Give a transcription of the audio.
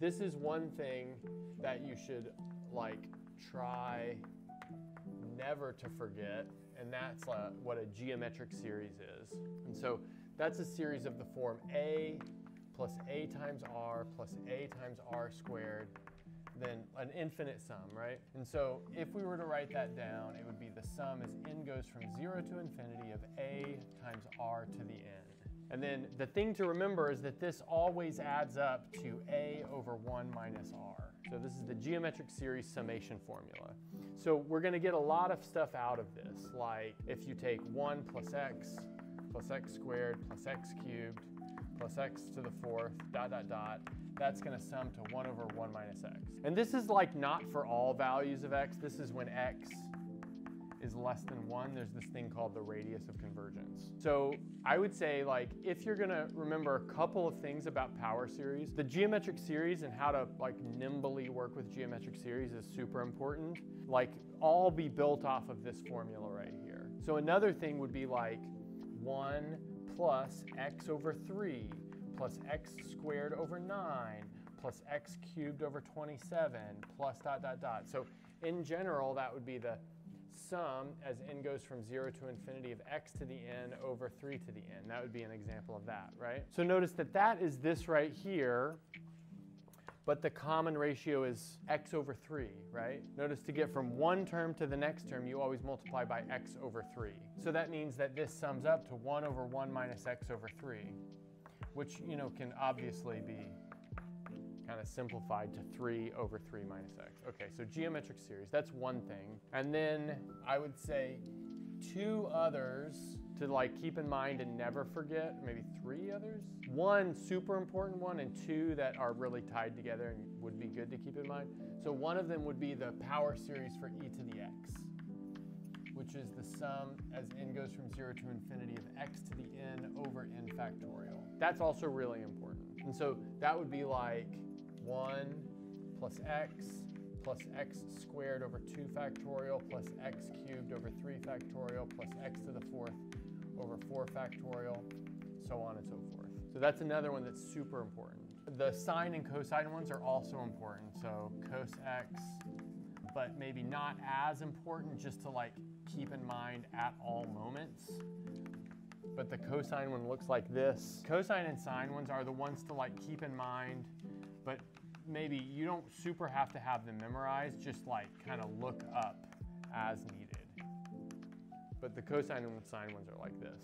this is one thing that you should like try never to forget, and that's uh, what a geometric series is. And so that's a series of the form a plus a times r plus a times r squared, then an infinite sum, right? And so if we were to write that down, it would be the sum as n goes from zero to infinity of a times r to the n. And then the thing to remember is that this always adds up to a over 1 minus r. So this is the geometric series summation formula. So we're going to get a lot of stuff out of this, like if you take 1 plus x plus x squared plus x cubed plus x to the fourth, dot, dot, dot, that's going to sum to 1 over 1 minus x. And this is like not for all values of x. This is when x is less than one, there's this thing called the radius of convergence. So I would say like, if you're gonna remember a couple of things about power series, the geometric series and how to like nimbly work with geometric series is super important. Like all be built off of this formula right here. So another thing would be like one plus x over three plus x squared over nine plus x cubed over 27 plus dot dot dot. So in general, that would be the sum as n goes from 0 to infinity of x to the n over 3 to the n. That would be an example of that, right? So notice that that is this right here, but the common ratio is x over 3, right? Notice to get from one term to the next term, you always multiply by x over 3. So that means that this sums up to 1 over 1 minus x over 3, which, you know, can obviously be kind of simplified to 3 over 3 minus x. Okay, so geometric series, that's one thing. And then I would say two others to like keep in mind and never forget, maybe three others. One super important one and two that are really tied together and would be good to keep in mind. So one of them would be the power series for e to the x which is the sum as n goes from 0 to infinity of x to the n over n factorial. That's also really important. And so that would be like 1 plus x plus x squared over 2 factorial plus x cubed over 3 factorial plus x to the fourth over 4 factorial, so on and so forth. So that's another one that's super important. The sine and cosine ones are also important. So cos x, but maybe not as important just to like keep in mind at all moments. But the cosine one looks like this. Cosine and sine ones are the ones to like keep in mind, but maybe you don't super have to have them memorized, just like kind of look up as needed. But the cosine and sine ones are like this.